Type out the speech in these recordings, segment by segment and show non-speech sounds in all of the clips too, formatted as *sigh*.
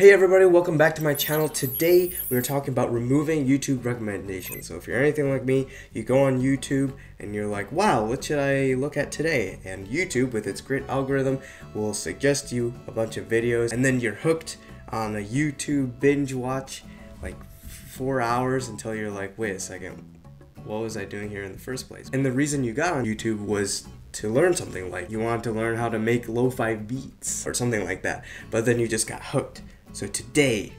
Hey everybody, welcome back to my channel. Today we are talking about removing YouTube recommendations. So if you're anything like me, you go on YouTube and you're like, wow, what should I look at today? And YouTube, with its great algorithm, will suggest you a bunch of videos and then you're hooked on a YouTube binge watch like four hours until you're like, wait a second, what was I doing here in the first place? And the reason you got on YouTube was to learn something like you wanted to learn how to make lo-fi beats or something like that but then you just got hooked so today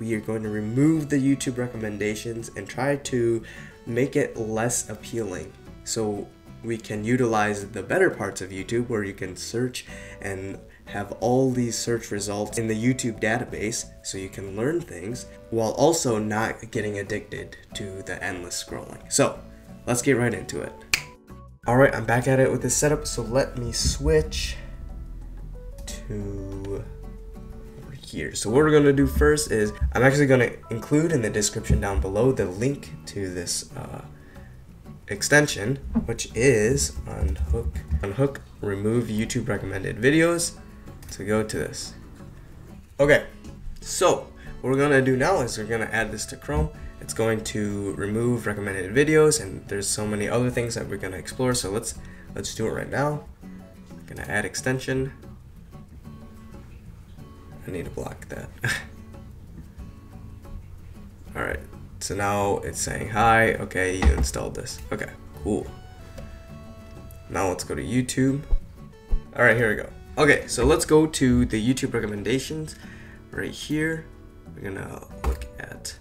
we are going to remove the YouTube recommendations and try to make it less appealing so we can utilize the better parts of YouTube where you can search and have all these search results in the YouTube database so you can learn things while also not getting addicted to the endless scrolling. So let's get right into it. Alright, I'm back at it with this setup, so let me switch to here. So what we're to do first is I'm actually to include in the description down below the link to this uh, extension, which is unhook, unhook, remove YouTube recommended videos. So go to this. Okay, so what we're to do now is we're to add this to Chrome. It's going to remove recommended videos and there's so many other things that we're to explore. So let's let's do it right now. I'm to add extension. I need to block that. *laughs* Alright, so now it's saying hi. Okay, you installed this. Okay, cool. Now let's go to YouTube. Alright, here we go. Okay, so let's go to the YouTube recommendations right here. We're gonna look at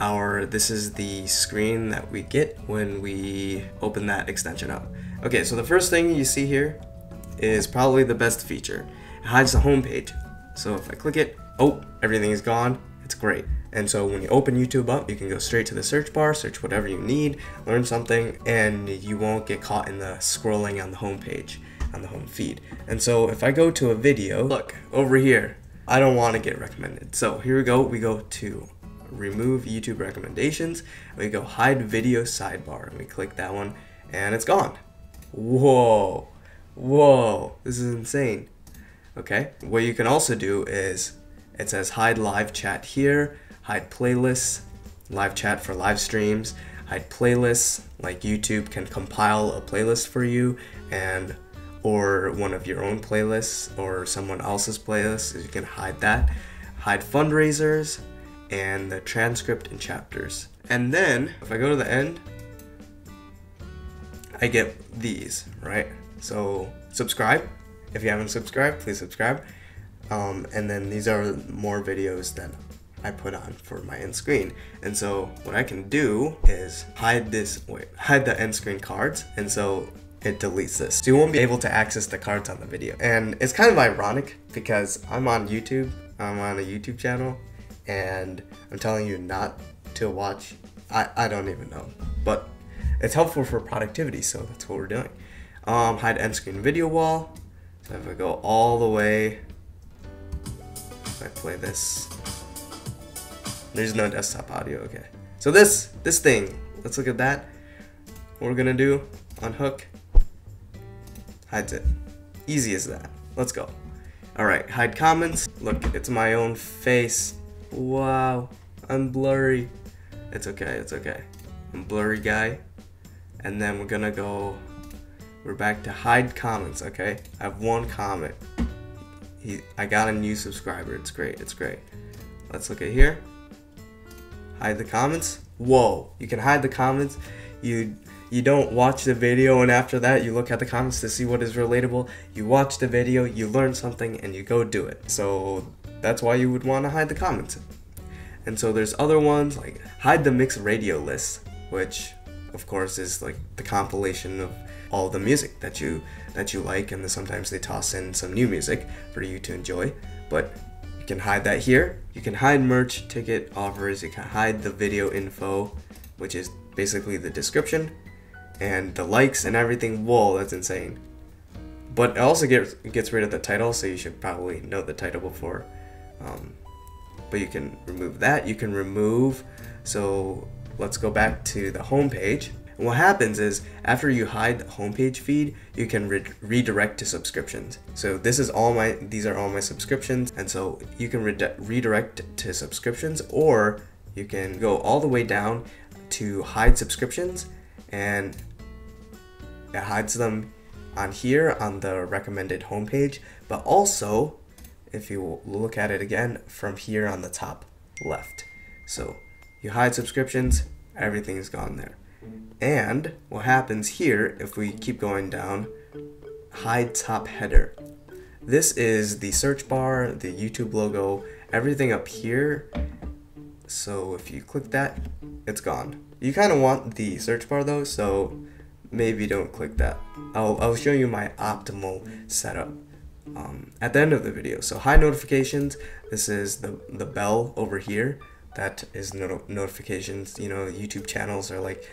our, this is the screen that we get when we open that extension up. Okay, so the first thing you see here is probably the best feature. It hides the home page. So if I click it, oh, everything is gone. It's great. And so when you open YouTube up, you can go straight to the search bar, search whatever you need, learn something, and you won't get caught in the scrolling on the home page, on the home feed. And so if I go to a video, look, over here, I don't want to get recommended. So here we go, we go to remove YouTube recommendations, we go hide video sidebar, and we click that one, and it's gone. Whoa, whoa, this is insane. Okay, what you can also do is it says hide live chat here, hide playlists, live chat for live streams, hide playlists, like YouTube can compile a playlist for you and or one of your own playlists or someone else's playlist, you can hide that. Hide fundraisers and the transcript and chapters. And then if I go to the end, I get these, right? So subscribe. If you haven't subscribed, please subscribe. Um, and then these are more videos that I put on for my end screen. And so what I can do is hide this, wait, hide the end screen cards. And so it deletes this. So you won't be able to access the cards on the video. And it's kind of ironic because I'm on YouTube, I'm on a YouTube channel, and I'm telling you not to watch, I, I don't even know. But it's helpful for productivity, so that's what we're doing. Um, hide end screen video wall. So if I go all the way, if I play this, there's no desktop audio, okay. So this, this thing, let's look at that. What we're gonna do, unhook, hides it. Easy as that. Let's go. Alright, hide comments. Look, it's my own face. Wow, I'm blurry. It's okay, it's okay. I'm blurry guy. And then we're gonna go, we're back to hide comments, okay? I have one comment. He, I got a new subscriber, it's great, it's great. Let's look at here. Hide the comments. Whoa, you can hide the comments. You you don't watch the video and after that you look at the comments to see what is relatable. You watch the video, you learn something, and you go do it. So that's why you would want to hide the comments. And so there's other ones like hide the mixed radio list, which of course is like the compilation of all the music that you that you like and then sometimes they toss in some new music for you to enjoy. But you can hide that here. You can hide merch, ticket offers, you can hide the video info, which is basically the description and the likes and everything. Whoa, that's insane. But it also gets gets rid of the title, so you should probably know the title before. Um, but you can remove that. You can remove. So let's go back to the home page. And what happens is after you hide the homepage feed, you can re redirect to subscriptions. So this is all my, these are all my subscriptions. And so you can re redirect to subscriptions or you can go all the way down to hide subscriptions and it hides them on here on the recommended homepage, but also if you look at it again from here on the top left. So you hide subscriptions, everything's gone there. And what happens here, if we keep going down, hide top header. This is the search bar, the YouTube logo, everything up here. So if you click that, it's gone. You kind of want the search bar though, so maybe don't click that. I'll, I'll show you my optimal setup um, at the end of the video. So hide notifications, this is the, the bell over here. That is no notifications, you know, YouTube channels are like,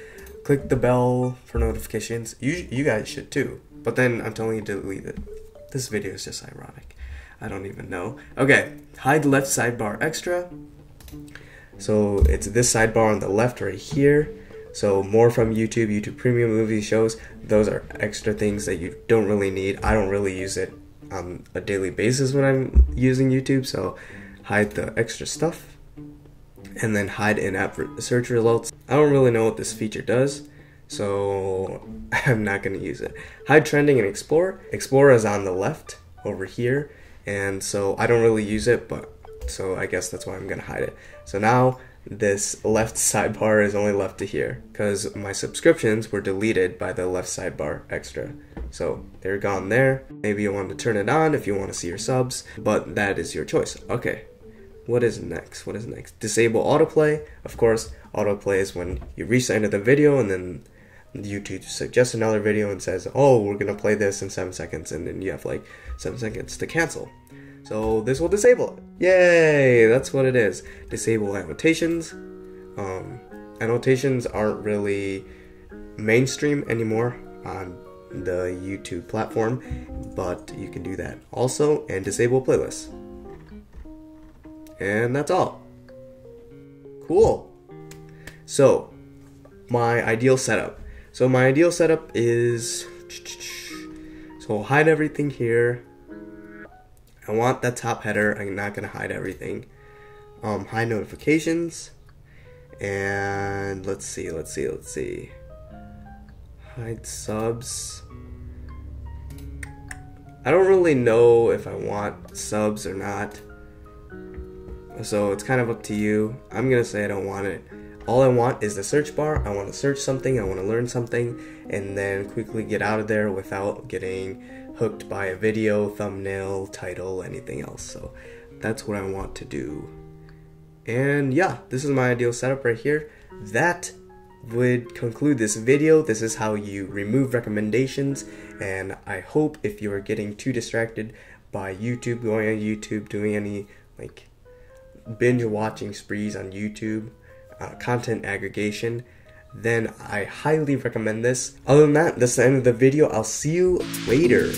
click the bell for notifications. You, you guys should too. But then I'm telling you to delete it. This video is just ironic. I don't even know. Okay, hide the left sidebar extra. So it's this sidebar on the left right here. So more from YouTube, YouTube Premium movie shows. Those are extra things that you don't really need. I don't really use it on a daily basis when I'm using YouTube. So hide the extra stuff and then hide in-app search results. I don't really know what this feature does, so *laughs* I'm not to use it. Hide trending and explore. Explore is on the left over here, and so I don't really use it, but so I guess that's why I'm to hide it. So now this left *laughs* sidebar is only left to here because my subscriptions were deleted by the left sidebar extra. So they're gone there. Maybe you want to turn it on if you want to see your subs, but that is your choice. Okay, what is next? What is next? Disable autoplay. Of course, autoplay is when you reach the end of the video and then YouTube suggests another video and says, oh, we're going to play this in 7 seconds, and then you have like 7 seconds to cancel. So this will disable it. Yay! That's what it is. Disable annotations. Um, annotations aren't really mainstream anymore on the YouTube platform, but you can do that also and disable playlists. And that's all. Cool. So, my ideal setup. So my ideal setup is so I'll hide everything here. I want that top header. I'm not gonna hide everything. Um, hide notifications. And let's see, let's see, let's see. Hide subs. I don't really know if I want subs or not. So it's kind of up to you. I'm gonna say I don't want it. All I want is the search bar. I want to search something, I want to learn something, and then quickly get out of there without getting hooked by a video, thumbnail, title, anything else. So that's what I want to do. And yeah, this is my ideal setup right here. That would conclude this video. This is how you remove recommendations and I hope if you are getting too distracted by YouTube, going on YouTube, doing any like binge watching sprees on YouTube, uh, content aggregation, then I highly recommend this. Other than that, that's the end of the video. I'll see you later.